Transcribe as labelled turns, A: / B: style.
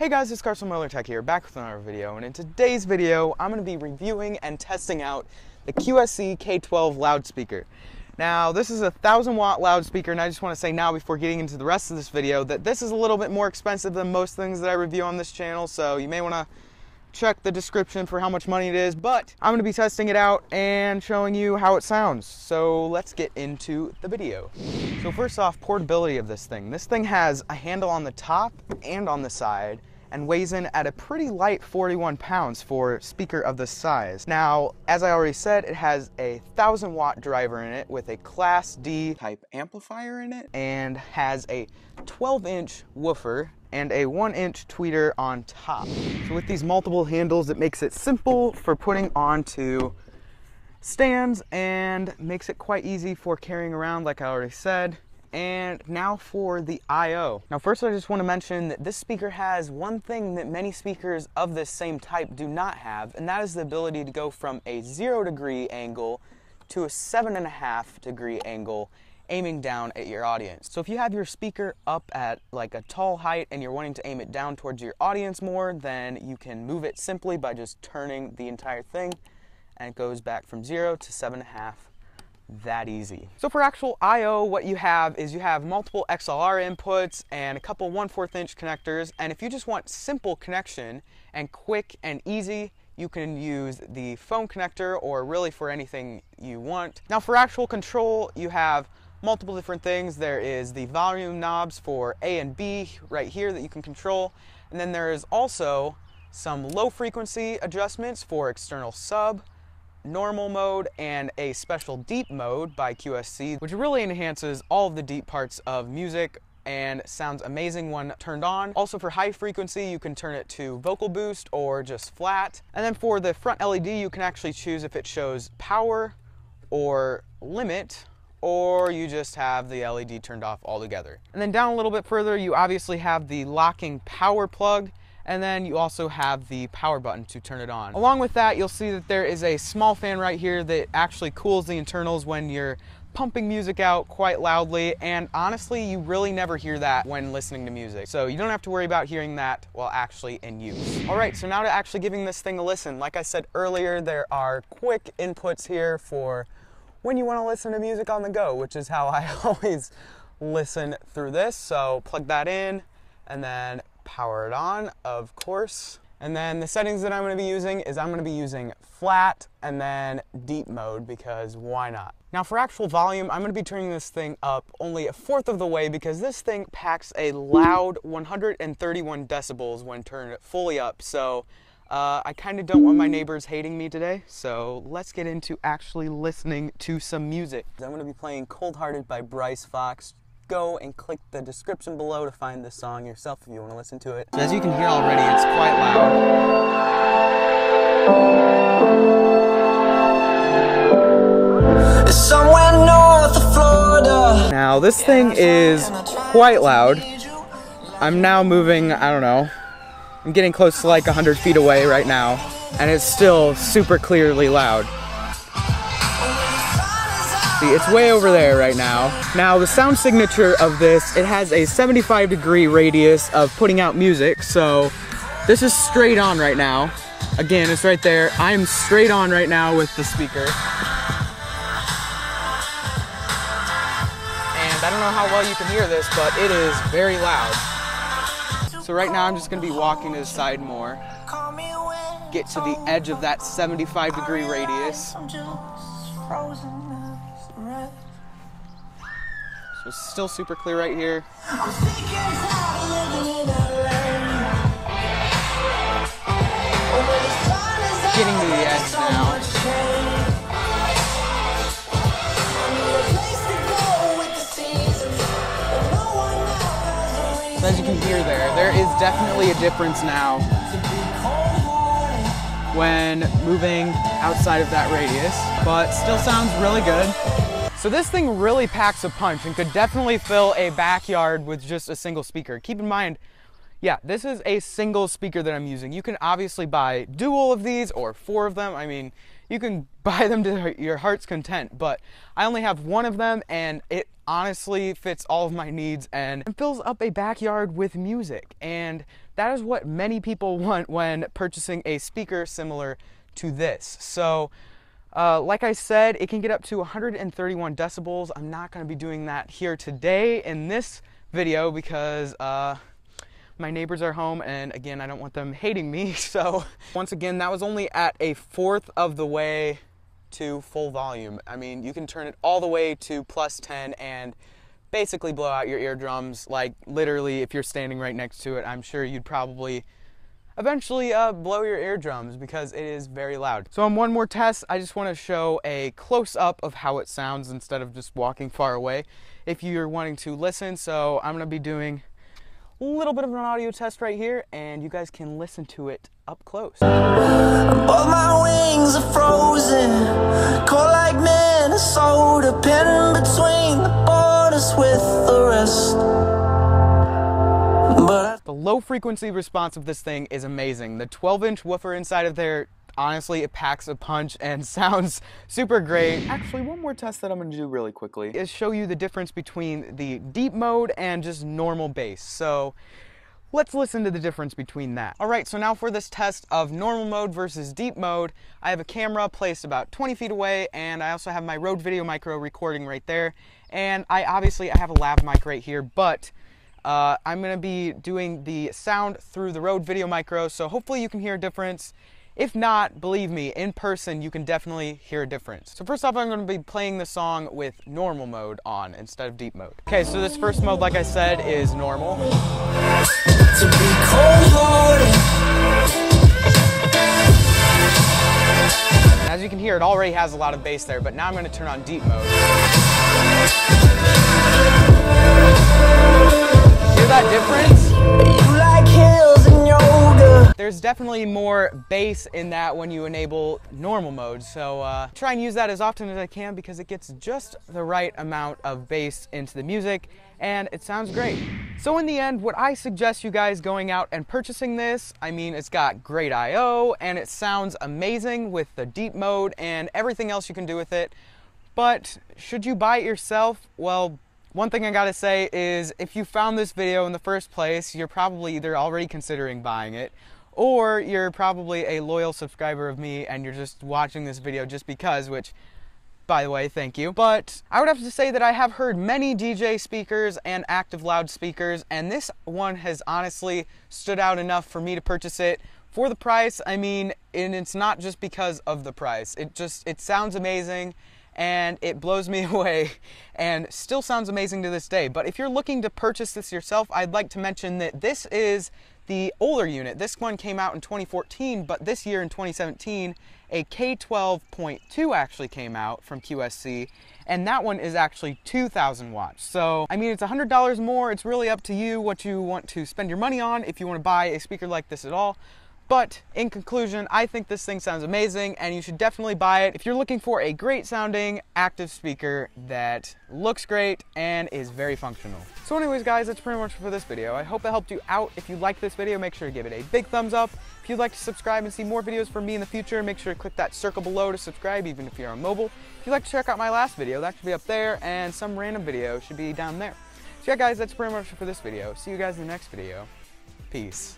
A: Hey guys, it's Carson Miller Tech here, back with another video, and in today's video, I'm going to be reviewing and testing out the QSC K12 loudspeaker. Now, this is a 1000 watt loudspeaker, and I just want to say now before getting into the rest of this video that this is a little bit more expensive than most things that I review on this channel, so you may want to check the description for how much money it is, but I'm gonna be testing it out and showing you how it sounds. So let's get into the video. So first off, portability of this thing. This thing has a handle on the top and on the side, and weighs in at a pretty light 41 pounds for speaker of this size. Now, as I already said, it has a 1000 watt driver in it with a class D type amplifier in it and has a 12 inch woofer and a one inch tweeter on top. So with these multiple handles, it makes it simple for putting onto stands and makes it quite easy for carrying around like I already said. And now for the I.O. Now first I just want to mention that this speaker has one thing that many speakers of this same type do not have, and that is the ability to go from a zero degree angle to a seven and a half degree angle aiming down at your audience. So if you have your speaker up at like a tall height and you're wanting to aim it down towards your audience more, then you can move it simply by just turning the entire thing and it goes back from zero to seven and a half that easy. So for actual I.O., what you have is you have multiple XLR inputs and a couple 1 4 inch connectors. And if you just want simple connection and quick and easy, you can use the phone connector or really for anything you want. Now for actual control, you have multiple different things. There is the volume knobs for A and B right here that you can control. And then there is also some low frequency adjustments for external sub, normal mode and a special deep mode by QSC, which really enhances all of the deep parts of music and sounds amazing when turned on. Also for high frequency, you can turn it to vocal boost or just flat. And then for the front LED, you can actually choose if it shows power or limit or you just have the LED turned off altogether. And then down a little bit further, you obviously have the locking power plug and then you also have the power button to turn it on. Along with that, you'll see that there is a small fan right here that actually cools the internals when you're pumping music out quite loudly. And honestly you really never hear that when listening to music. So you don't have to worry about hearing that while actually in use. Alright so now to actually giving this thing a listen. Like I said earlier there are quick inputs here for when you want to listen to music on the go which is how I always listen through this. So plug that in and then power it on, of course. And then the settings that I'm going to be using is I'm going to be using flat and then deep mode because why not? Now for actual volume, I'm going to be turning this thing up only a fourth of the way because this thing packs a loud 131 decibels when turned fully up. So uh, I kind of don't want my neighbors hating me today. So let's get into actually listening to some music. I'm going to be playing Cold Hearted by Bryce Fox go and click the description below to find the song yourself if you want to listen to it. So as you can hear already, it's quite loud. somewhere north of Florida. Now this thing is quite loud. I'm now moving, I don't know, I'm getting close to like 100 feet away right now, and it's still super clearly loud. See, it's way over there right now. Now, the sound signature of this, it has a 75 degree radius of putting out music, so this is straight on right now. Again, it's right there. I am straight on right now with the speaker. And I don't know how well you can hear this, but it is very loud. So right now I'm just gonna be walking to the side more. Get to the edge of that 75 degree radius. So it's still super clear right here. Getting to the edge now. So as you can hear there, there is definitely a difference now when moving outside of that radius, but still sounds really good. So this thing really packs a punch and could definitely fill a backyard with just a single speaker. Keep in mind, yeah, this is a single speaker that I'm using. You can obviously buy dual of these or four of them. I mean, you can buy them to your heart's content, but I only have one of them and it honestly fits all of my needs and fills up a backyard with music. And that is what many people want when purchasing a speaker similar to this. So uh, like I said, it can get up to 131 decibels. I'm not going to be doing that here today in this video because uh, my neighbors are home and again, I don't want them hating me. So once again, that was only at a fourth of the way to full volume. I mean, you can turn it all the way to plus 10 and basically blow out your eardrums. Like literally, if you're standing right next to it, I'm sure you'd probably eventually uh, blow your eardrums because it is very loud. So on one more test, I just want to show a close-up of how it sounds instead of just walking far away if you're wanting to listen. So I'm to be doing a little bit of an audio test right here and you guys can listen to it up close.
B: Both my wings are frozen, cold like Minnesota, between the borders with the rest.
A: Low frequency response of this thing is amazing. The 12 inch woofer inside of there, honestly, it packs a punch and sounds super great. Actually, one more test that I'm gonna do really quickly is show you the difference between the deep mode and just normal bass. So let's listen to the difference between that. All right, so now for this test of normal mode versus deep mode, I have a camera placed about 20 feet away and I also have my Rode Video Micro recording right there. And I obviously, I have a lav mic right here, but uh, I'm going to be doing the sound through the Rode Video Micro, so hopefully you can hear a difference. If not, believe me, in person you can definitely hear a difference. So first off, I'm going to be playing the song with normal mode on instead of deep mode. Okay, so this first mode, like I said, is normal. As you can hear, it already has a lot of bass there, but now I'm going to turn on deep mode that difference? Like There's definitely more bass in that when you enable normal mode, so uh, try and use that as often as I can because it gets just the right amount of bass into the music and it sounds great. So in the end, what I suggest you guys going out and purchasing this, I mean, it's got great I.O. and it sounds amazing with the deep mode and everything else you can do with it. But should you buy it yourself? Well, one thing I gotta say is if you found this video in the first place, you're probably either already considering buying it or you're probably a loyal subscriber of me and you're just watching this video just because, which by the way, thank you. But I would have to say that I have heard many DJ speakers and active loudspeakers, and this one has honestly stood out enough for me to purchase it for the price. I mean, and it's not just because of the price. It just, it sounds amazing and it blows me away and still sounds amazing to this day. But if you're looking to purchase this yourself, I'd like to mention that this is the older unit. This one came out in 2014, but this year in 2017, a K12.2 actually came out from QSC, and that one is actually 2,000 watts. So, I mean, it's $100 more. It's really up to you what you want to spend your money on if you want to buy a speaker like this at all. But in conclusion, I think this thing sounds amazing and you should definitely buy it if you're looking for a great sounding active speaker that looks great and is very functional. So anyways guys, that's pretty much for this video. I hope it helped you out. If you liked this video, make sure to give it a big thumbs up. If you'd like to subscribe and see more videos from me in the future, make sure to click that circle below to subscribe even if you're on mobile. If you'd like to check out my last video, that should be up there and some random video should be down there. So yeah guys, that's pretty much for this video. See you guys in the next video. Peace.